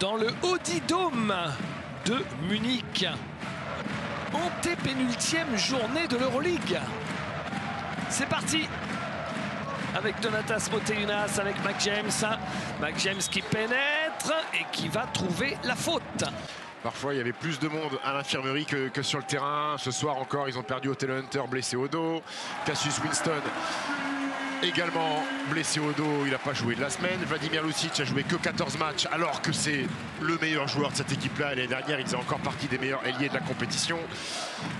dans le Audi Dome de Munich. Antépénultième journée de l'Euroleague. C'est parti avec Donatas Moteunas, avec Mac James. Mac James qui pénètre et qui va trouver la faute. Parfois, il y avait plus de monde à l'infirmerie que, sur le terrain. Ce soir encore, ils ont perdu au Hunter, blessé au dos. Cassius Winston également blessé au dos, il n'a pas joué de la semaine. Vladimir Lucic a joué que 14 matchs alors que c'est le meilleur joueur de cette équipe-là. L'année dernière, il faisait encore partie des meilleurs ailiers de la compétition.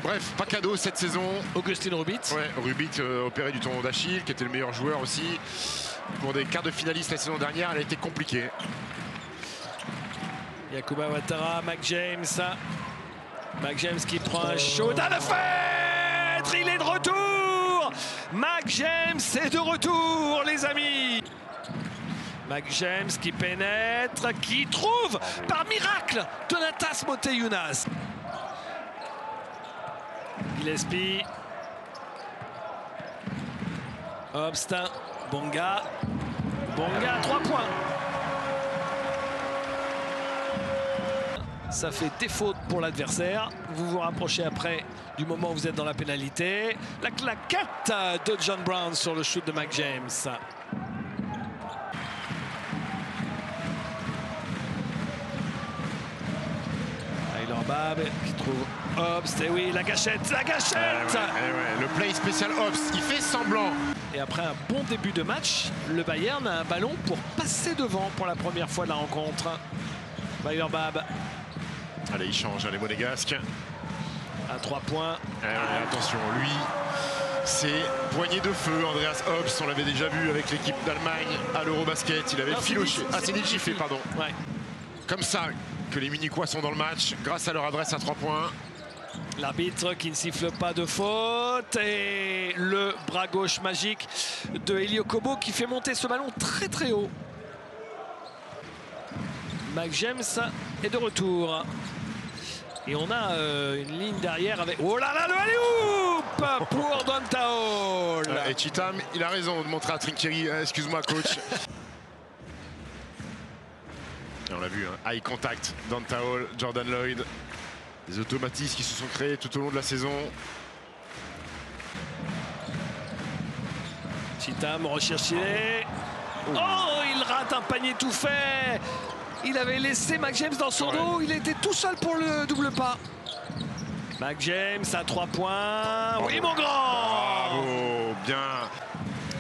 Bref, pas cadeau cette saison. Augustin Rubit. Ouais, Rubit euh, opéré du tendon d'Achille, qui était le meilleur joueur aussi. Pour des quarts de finalistes la saison dernière, elle a été compliquée. Yakuba Ouattara, Mac James. Mac James qui prend un shoot à la fenêtre. Il est de retour. Mac James est de retour, les amis. Mac James qui pénètre, qui trouve par miracle Donatas Moteyunas. Gillespie. Obstin. Bonga. Bonga, 3 points. Ça fait des fautes pour l'adversaire. Vous vous rapprochez après du moment où vous êtes dans la pénalité. La claquette de John Brown sur le shoot de Mac James. Tyler Bab qui trouve Obst. Et oui, la gâchette, la gâchette eh ouais, eh ouais. Le play spécial Obst qui fait semblant. Et après un bon début de match, le Bayern a un ballon pour passer devant pour la première fois de la rencontre. Tyler Bab Allez, il change, les monégasques. À 3 points. Ah. attention, lui, c'est poignée de feu. Andreas Hobbs, on l'avait déjà vu avec l'équipe d'Allemagne à l'Eurobasket. Il avait filoché. Ah, c'est pardon. Ouais. Comme ça que les Munichois sont dans le match, grâce à leur adresse à 3 points. L'arbitre qui ne siffle pas de faute et le bras gauche magique de Elio Kobo qui fait monter ce ballon très très haut. Mac James est de retour. Et on a euh, une ligne derrière avec... Oh là là, le alley pour Dontaol Et Chitam, il a raison de montrer à Trinkieri. Excuse-moi, coach. Et on l'a vu, hein, eye contact. Dontaol, Jordan Lloyd. Des automatismes qui se sont créés tout au long de la saison. Chitam recherché. Oh, il rate un panier tout fait il avait laissé Mac James dans son dos. Il était tout seul pour le double pas. Mac James à 3 points. Oui, mon grand Bravo, bien.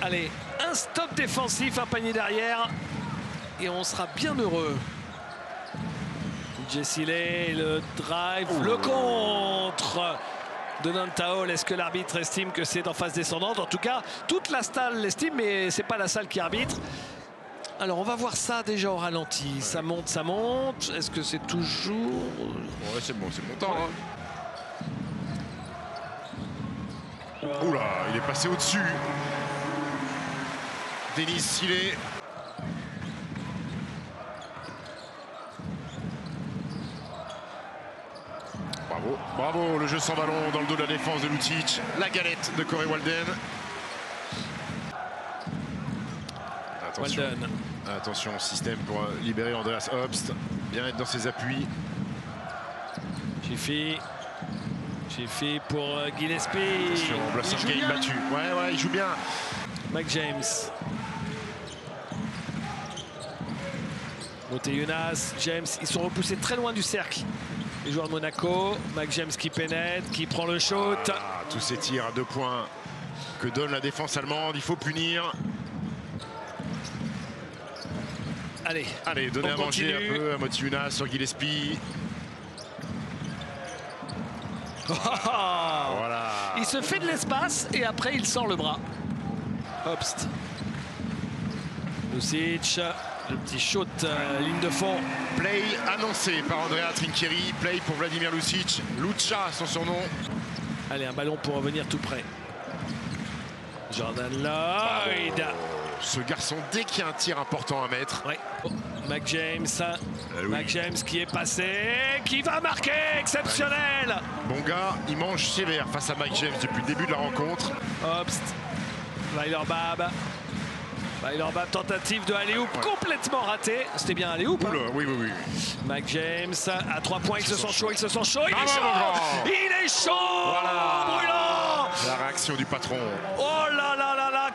Allez, un stop défensif, un panier derrière. Et on sera bien heureux. Jessiley, le drive, le contre de Nantaol. Est-ce que l'arbitre estime que c'est en phase descendante? En tout cas, toute la salle l'estime, mais c'est pas la salle qui arbitre. Alors on va voir ça déjà au ralenti. Ouais. Ça monte, ça monte. Est-ce que c'est toujours... Ouais c'est bon, c'est montant. Hein. Oula, il est passé au-dessus. Denis Sillet. Bravo, bravo, le jeu sans ballon dans le dos de la défense de Lucic. La galette de Corey Walden. Attention. Walden. Attention, système pour libérer Andreas Obst. Bien être dans ses appuis. Jiffy. Jiffy pour uh, Gillespie. Attention, game battu. Ouais, ouais, il joue bien. Mac James. Moteyunas, James, ils sont repoussés très loin du cercle. Les joueurs de Monaco. Mac James qui pénètre, qui prend le shoot. Ah, tous ces tirs à deux points que donne la défense allemande. Il faut punir. Allez, Allez donnez à manger un peu à Motiuna sur Gillespie. Oh, voilà. Il se fait de l'espace et après il sort le bras. Hopst. Lucic, le petit shoot, euh, ligne de fond. Play annoncé par Andrea Trinchieri. Play pour Vladimir Lucic. Lucha, son surnom. Allez, un ballon pour revenir tout près. Jordan Lloyd. Ce garçon, dès qu'il y a un tir important à mettre. Ouais. Oh, Mac James. Euh, Mac oui. James qui est passé, qui va marquer, exceptionnel. Ouais. Bon gars, il mange sévère face à Mike James depuis le début de la rencontre. Obst. Weiler Bab. Baylor Bab, tentative de aller complètement ratée. C'était bien aller. Oula, oui, oui, oui. Mac James à 3 points, il se sent chaud, il se sent chaud, il est chaud. Il est chaud Voilà. Brûlant La réaction du patron. Oh là,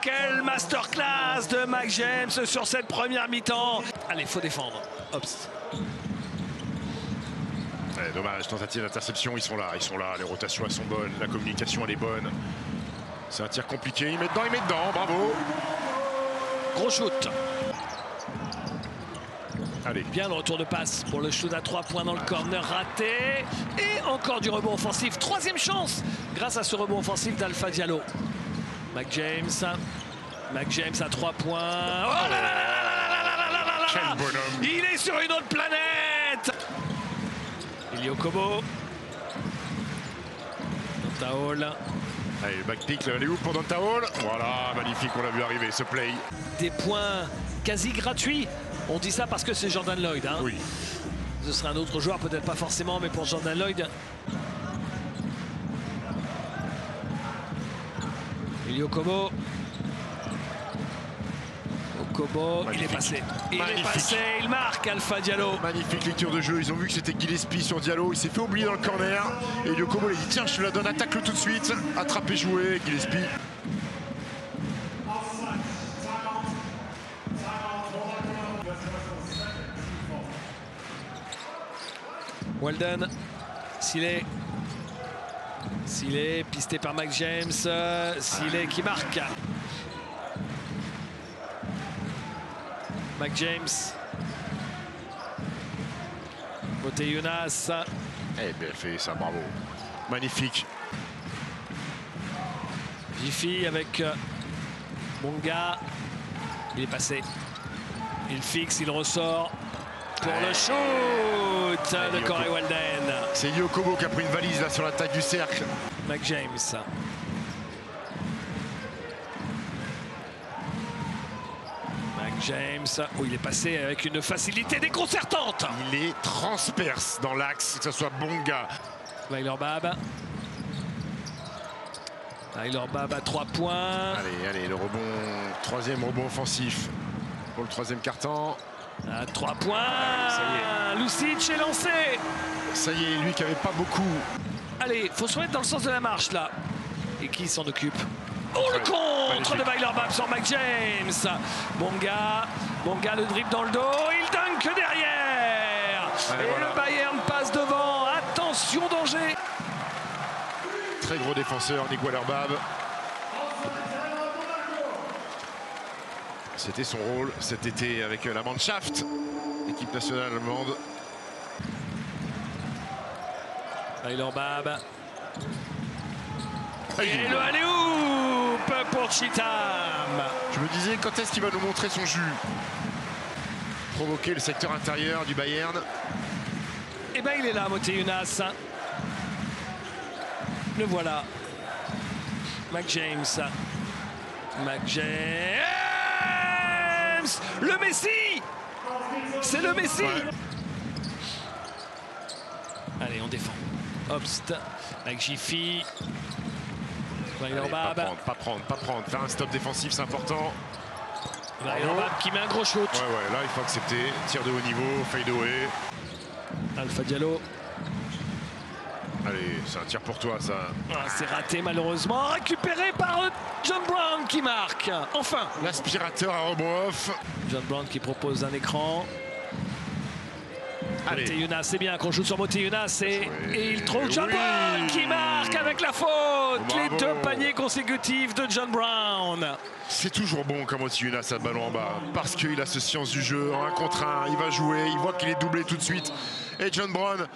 quelle masterclass de Mac James sur cette première mi-temps. Allez, faut défendre. Ouais, dommage, tentative d'interception, ils sont là, ils sont là, les rotations elles sont bonnes, la communication elle est bonne. C'est un tir compliqué, il met dedans, il met dedans, bravo. Gros shoot. Allez, Bien le retour de passe pour le shoot à 3 points dans le corner raté. Et encore du rebond offensif. Troisième chance grâce à ce rebond offensif d'Alpha Diallo. Mac James. Mac James à 3 points. Oh bonhomme Il est sur une autre planète Elio Kobo. Taol. Allez, le backpick, elle est où pour Dantaol Voilà, magnifique, on l'a vu arriver ce play. Des points quasi gratuits. On dit ça parce que c'est Jordan Lloyd. Oui. Ce serait un autre joueur, peut-être pas forcément, mais pour Jordan Lloyd, Kobo. Kobo, il est passé. Il est passé, il marque Alpha Diallo. magnifique lecture de jeu, ils ont vu que c'était Gillespie sur Diallo, il s'est fait oublier dans le corner. Et Yokobo il a dit tiens, je te la donne, attaque-le tout de suite. Attrapé, joué, Gillespie. Walden, Sillet. Sillet, pisté par Mac James. euh, Sillet qui marque. Mac James. Côté Younas. Eh bien fait ça, bravo. Magnifique. Jiffy avec euh, Monga. Il est passé. Il fixe, il ressort. Pour le shoot de Corey Walden. C'est Yokobo qui a pris une valise là sur la taille du cercle. Mac James. Mac James, où il est passé avec une facilité déconcertante. Il est transperce dans l'axe, que ce soit Bonga. Tyler Bab. Tyler Bab à 3 points. Allez, allez, le rebond, troisième rebond offensif pour le troisième carton. À 3 points. Lucic est lancé. Ça y est, lui qui avait pas beaucoup. Allez, faut se mettre dans le sens de la marche là. Et qui s'en occupe Oh le contre de Baylor Bab sur Mac James. Bonga, Bonga le dribble dans le dos, il dunk derrière. Allez, Et voilà. le Bayern passe devant. Attention danger. Très gros défenseur, Nick Wallerbab. C'était son rôle cet été avec la Mannschaft, l'équipe nationale allemande. Baylor Bab. Ah, Et le alley-oop pour Chitam. Je me disais quand est-ce qu'il va nous montrer son jus? Provoquer le secteur intérieur du Bayern. Et ben il est là, Moté Younas. Le voilà. Mac James. Mac James. Le Messi C'est le Messi Ouais. Allez, on défend. Obst. Baylor Allez, pas prendre, pas prendre, pas prendre. Faire un stop défensif, c'est important. Baylor Bab qui met un gros shoot. Ouais, ouais, là il faut accepter. Tir de haut niveau, fade away. Alpha Diallo. Allez, c'est un tir pour toi ça. Ah, C'est raté malheureusement. Récupéré par John Brown qui marque. Enfin. L'aspirateur à rebond off. John Brown qui propose un écran. Allez. Moteyuna, c'est bien qu'on joue sur Moteyuna, c'est Oui. et il trouve John Oui. Brown qui marque avec la faute. Les Bravo. deux paniers consécutifs de John Brown. C'est toujours bon quand Motiyuna a le ballon en bas parce qu'il a ce science du jeu en un contre un, il va jouer, il voit qu'il est doublé tout de suite. Et John Brown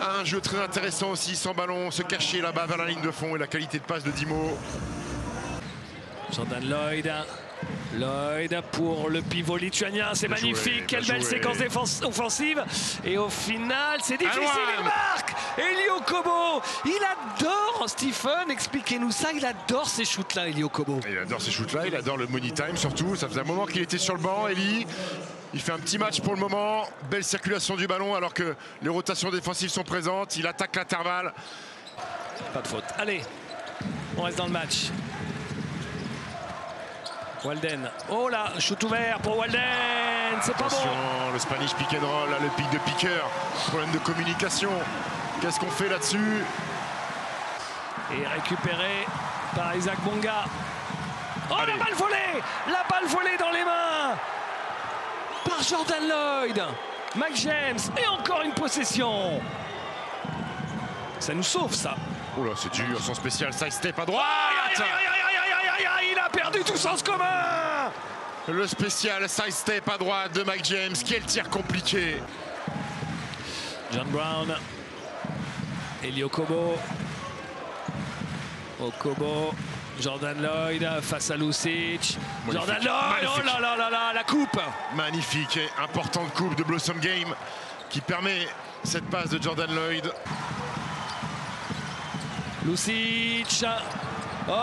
a un jeu très intéressant aussi, sans ballon, se cacher là-bas vers la ligne de fond et la qualité de passe de Dimo. Jordan Lloyd. Lloyd pour le pivot lituanien, c'est magnifique, quelle belle séquence défense offensive. Et au final, c'est difficile, il marque Elio Kobo, il adore Stephen, expliquez-nous ça, il adore ces shoots-là, Elio Kobo. Il adore ces shoots-là, il adore le money time surtout. Ça faisait un moment qu'il était sur le banc, Eli. Il fait un petit match pour le moment. Belle circulation du ballon alors que les rotations défensives sont présentes. Il attaque l'intervalle. Pas de faute. Allez, on reste dans le match. Walden. Oh là, shoot ouvert pour Walden. C'est pas Attention, bon. le Spanish pick and roll, là, le pic de piqueur. Problème de communication. Qu'est-ce qu'on fait là-dessus? Et récupéré par Isaac Bonga. Oh Allez. la balle volée La balle volée dans les mains par Jordan Lloyd. Mike James et encore une possession. Ça nous sauve ça. Oh là, c'est dur, son spécial side step à droite. Aïe, aïe, aïe, aïe, aïe, il a perdu tout sens commun. Le spécial side step à droite de Mike James. Quel tir compliqué. John Brown. Elio Kobo. Okobo. Jordan Lloyd face à Lucic. Jordan Lloyd, oh Magnifique. là là là là, la coupe. Magnifique et importante coupe de Blossom Game qui permet cette passe de Jordan Lloyd. Lucic.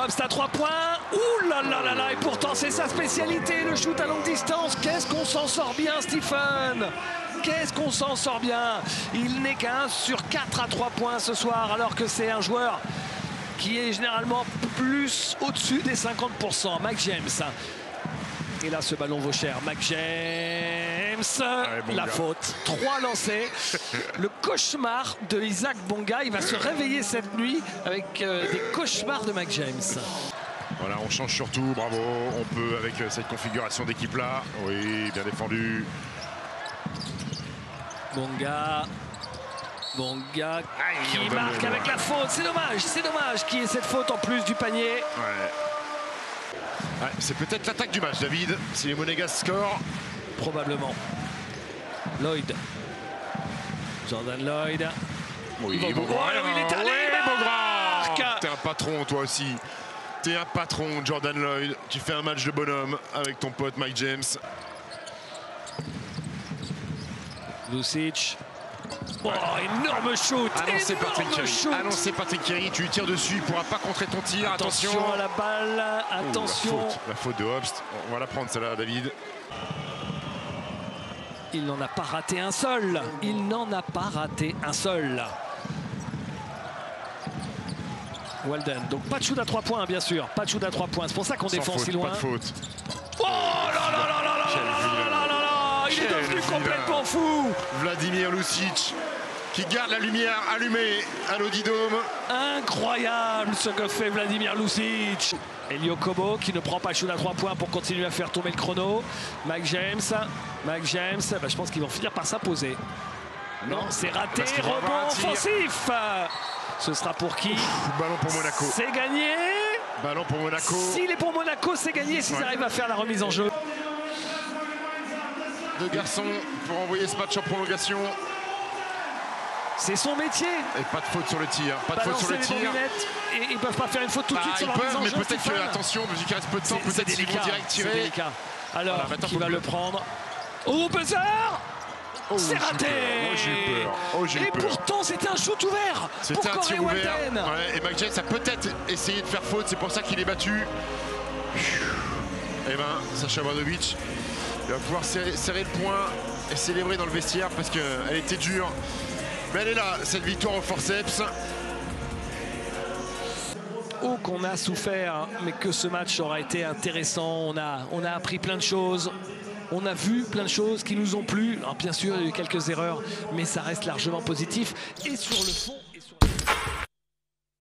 C'est à 3 points. Ouh là là là là. Et pourtant, c'est sa spécialité, le shoot à longue distance. Qu'est-ce qu'on s'en sort bien, Stephen? Qu'est-ce qu'on s'en sort bien? Il n'est qu'un sur 4 à 3 points ce soir, alors que c'est un joueur qui est généralement plus au-dessus des 50%. Mike James. Et là, ce ballon vaut cher. Mike James, bon la gars. faute. Trois lancés. Le cauchemar de Isaac Bonga. Il va se réveiller cette nuit avec euh, des cauchemars de Mike James. Voilà, on change surtout, bravo. On peut avec euh, cette configuration d'équipe là. Oui, bien défendu. Bonga. Bonga qui marque avec la faute. C'est dommage, c'est dommage qu'il y ait cette faute en plus du panier. Ouais. Ouais, c'est peut-être l'attaque du match, David. Si les Monégas score. Probablement. Lloyd. Jordan Lloyd. Oui, alors, il est allé, Beaugrand. T'es un patron, toi aussi. T'es un patron, Jordan Lloyd. Tu fais un match de bonhomme avec ton pote Mike James. Lucic. Oh, énorme shoot. Annoncé Patrick Kerry. shoot. Annoncé Patrick Kerry. Tu lui tires dessus, il pourra pas contrer ton tir. Attention. Attention à la balle. Oh, Attention. la, faute, la faute de Hobst. On va la prendre celle-là, David. Il n'en a pas raté un seul. Il n'en a pas raté un seul. Walden. Donc pas de shoot à 3 points, hein, bien sûr. Pas de shoot à 3 points. C'est pour ça qu'on défend faute, si loin. Pas de faute. Oh là là là là là Quel là là vilain. là là là là Il est devenu complètement fou. Vladimir Lucic qui garde la lumière allumée à l'Audidome. Incroyable ce que fait Vladimir Lucic. Elio Kobo qui ne prend pas le shoot à 3 points pour continuer à faire tourner le chrono. Mike James. Mike James, bah, je pense qu'ils vont finir par s'imposer. Non, c'est raté. Rebond offensif. Ce sera pour qui Ballon pour Monaco. C'est gagné. Ballon pour Monaco. S'il est pour Monaco, c'est gagné s'ils Ouais. arrivent à faire la remise en jeu. Deux garçons pour envoyer ce match en prolongation. C'est son métier. Et pas de faute sur le tir. Pas de faute sur le tir. et ils peuvent pas faire une faute tout de Bah, suite ils sur peuvent, en mais jeu. peut-être que, attention, vu qu'il reste peu de temps, peut-être qu'ils vont direct tirer. Alors, Voilà, maintenant, qui va le prendre Oh, buzzer Oh, C'est raté. Oh, j'ai eu peur. Oh, Et pourtant, c'était un shoot ouvert pour C'était un Corey. Walden. Ouais, et Mike James a peut-être essayé de faire faute, c'est pour ça qu'il est battu. Et ben, Sacha Bradovic, il va pouvoir serrer, serrer le point et célébrer dans le vestiaire parce qu'elle était dure. Mais elle est là, cette victoire au forceps. Oh, qu'on a souffert, mais que ce match aura été intéressant. On a, on a appris plein de choses. On a vu plein de choses qui nous ont plu. Alors, bien sûr, il y a eu quelques erreurs, mais ça reste largement positif. Et sur le fond,